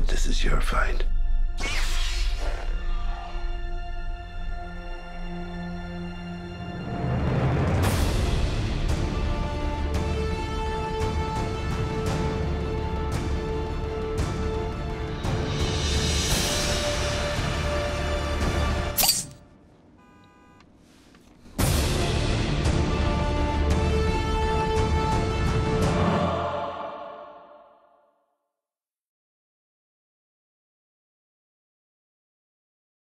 but this is your fight.